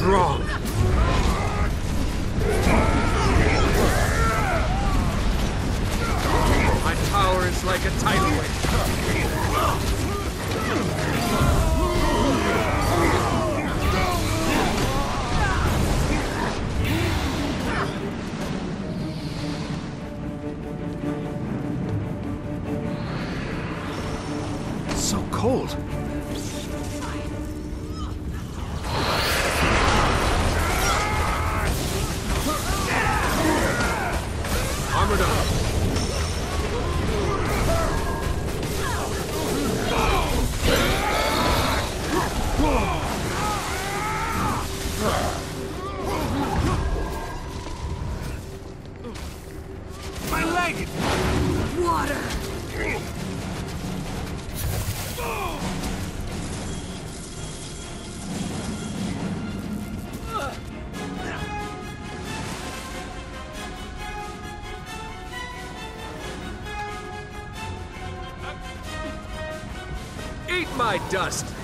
strong. My power is like a tidal wave. So cold. My dust!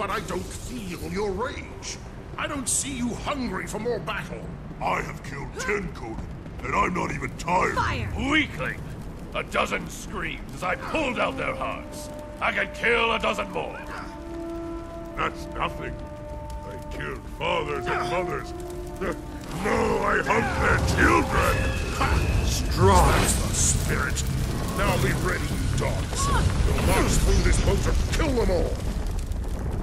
But I don't feel your rage. I don't see you hungry for more battle. I have killed ten Conan, and I'm not even tired. Fire! Weakling! A dozen screams as I pulled out their hearts. I can kill a dozen more. That's nothing. I killed fathers and mothers. No, I hunt their children. Strong. That's the spirit. Now be ready, you dogs. We'll march through this boat and kill them all.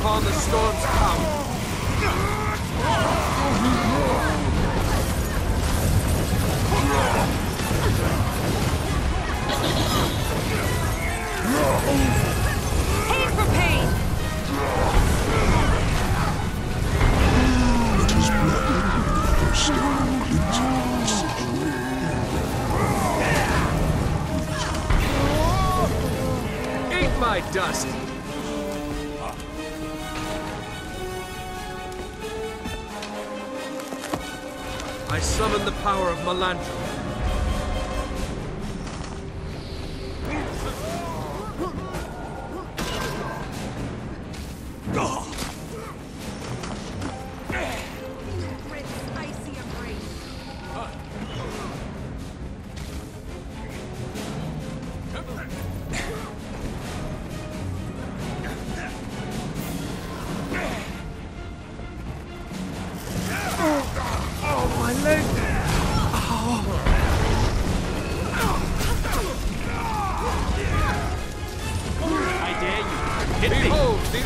upon the storm's come. my dust. I summon the power of Melandra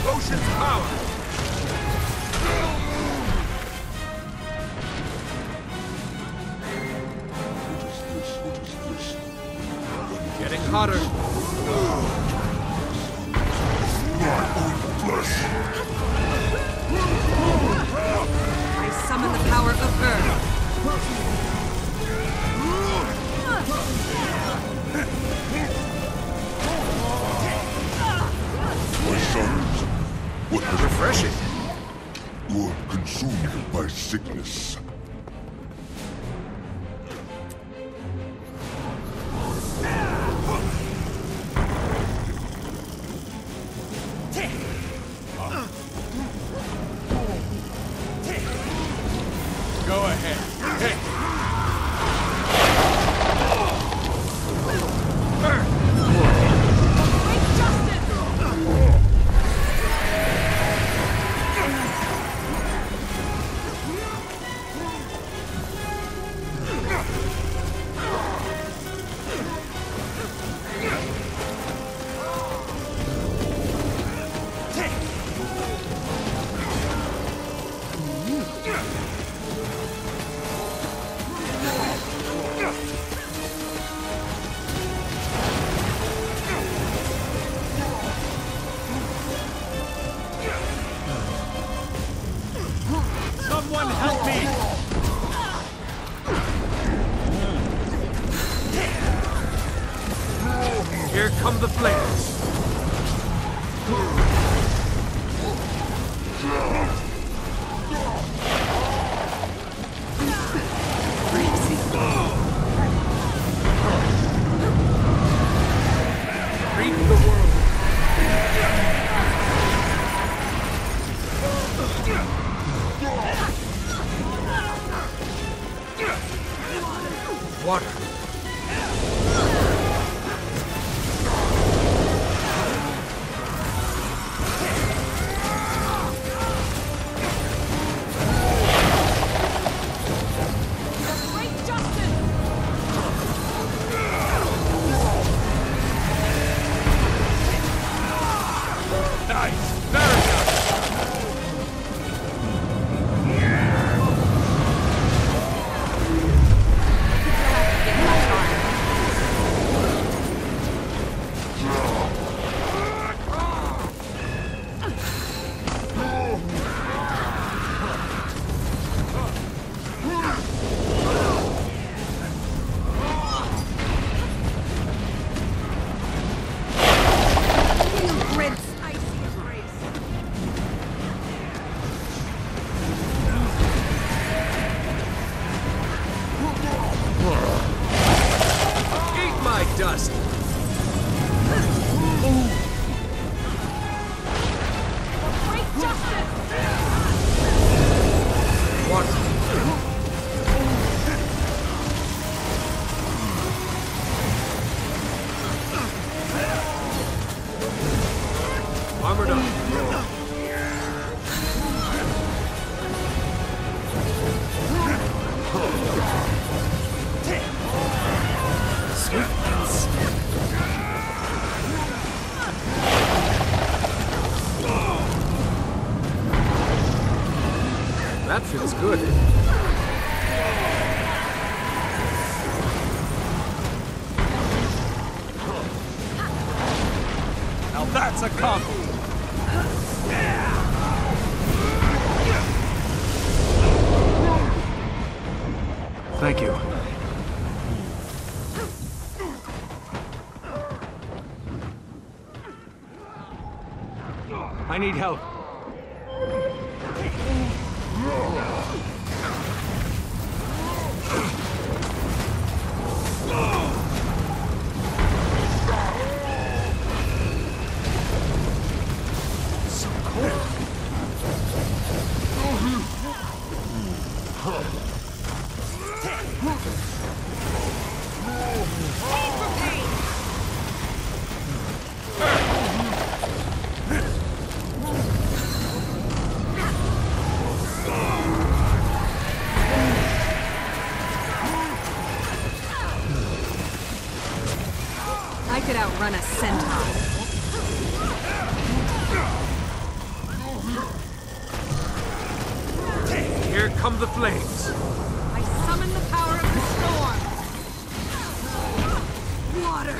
Ocean's power! sickness. Feels good. Now that's a combo. Thank you. I need help. could outrun a centaur. Here come the flames. I summon the power of the storm. Water.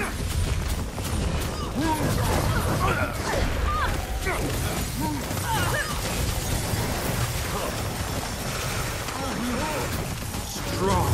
Strong.